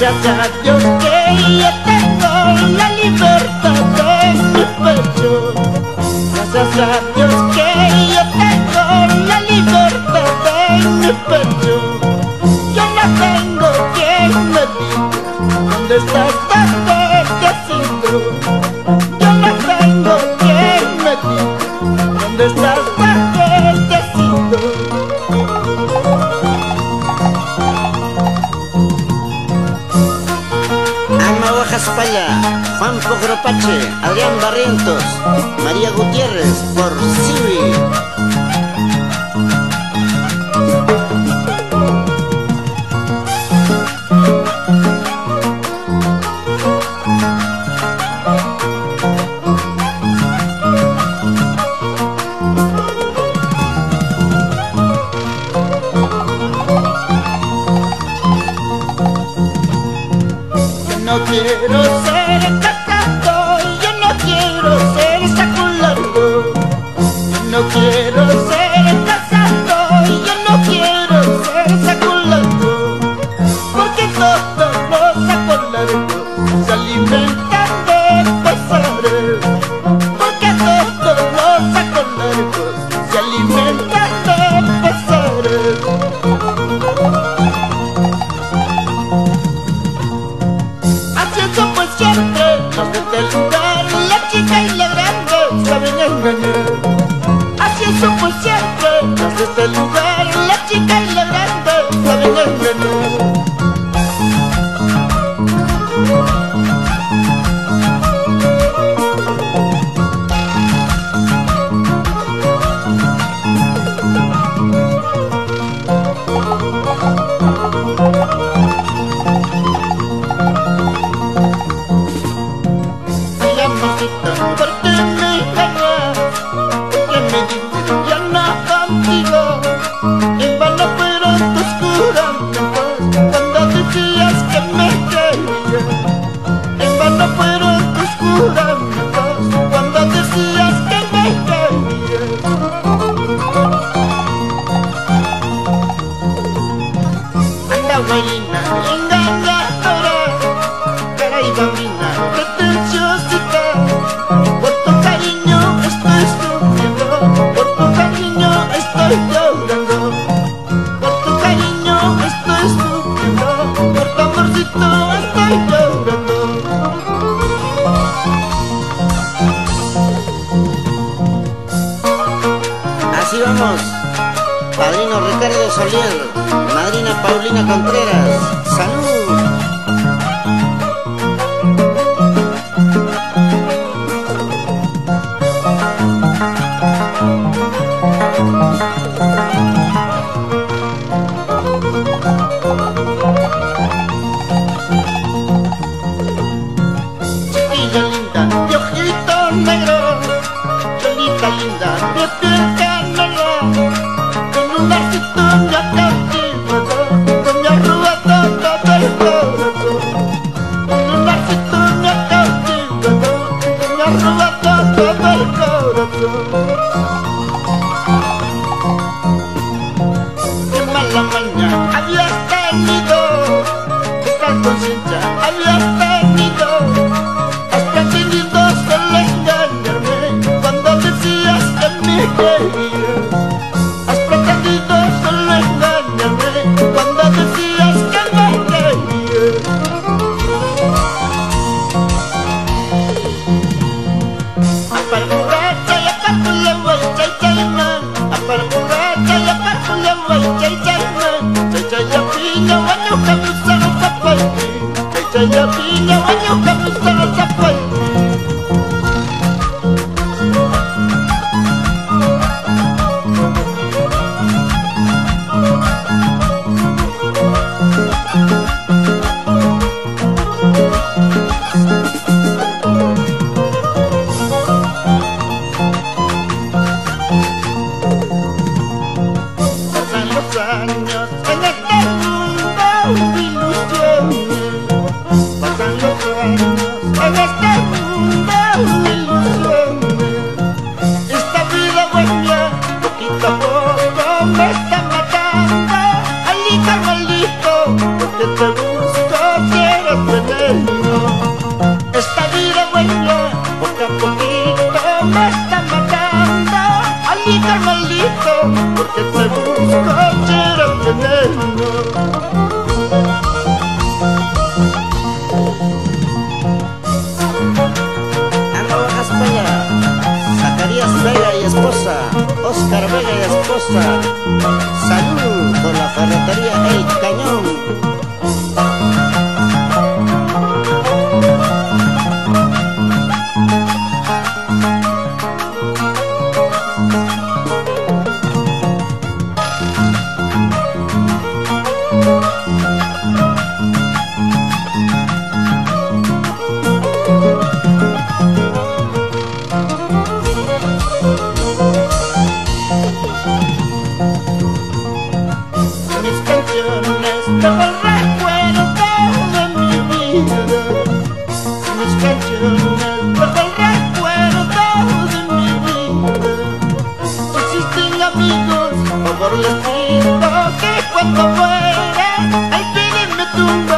Gracias a Dios que yo tengo la libertad en mi pecho. Gracias a Dios que yo tengo la libertad en mi pecho. Yo no tengo quien me diga dónde está Paya, Juan Pogropache, Adrián Barrientos, María Gutiérrez por Civi. No quiero ser casado, yo no quiero ser saco no quiero ser casado, yo no quiero ser saco. Güeyina, engañadora Caray, bambina, pretenciosita Por tu cariño estoy sufriendo Por tu cariño estoy llorando. Por tu cariño estoy sufriendo Por tu amorcito estoy llorando. Así vamos. Padrino Ricardo Solier, Contreras. ¡Salud! Linda, de ojito negro linda, de chay ya piña, guaño cabuzaro zapay Chay chay ya piña, guaño tumba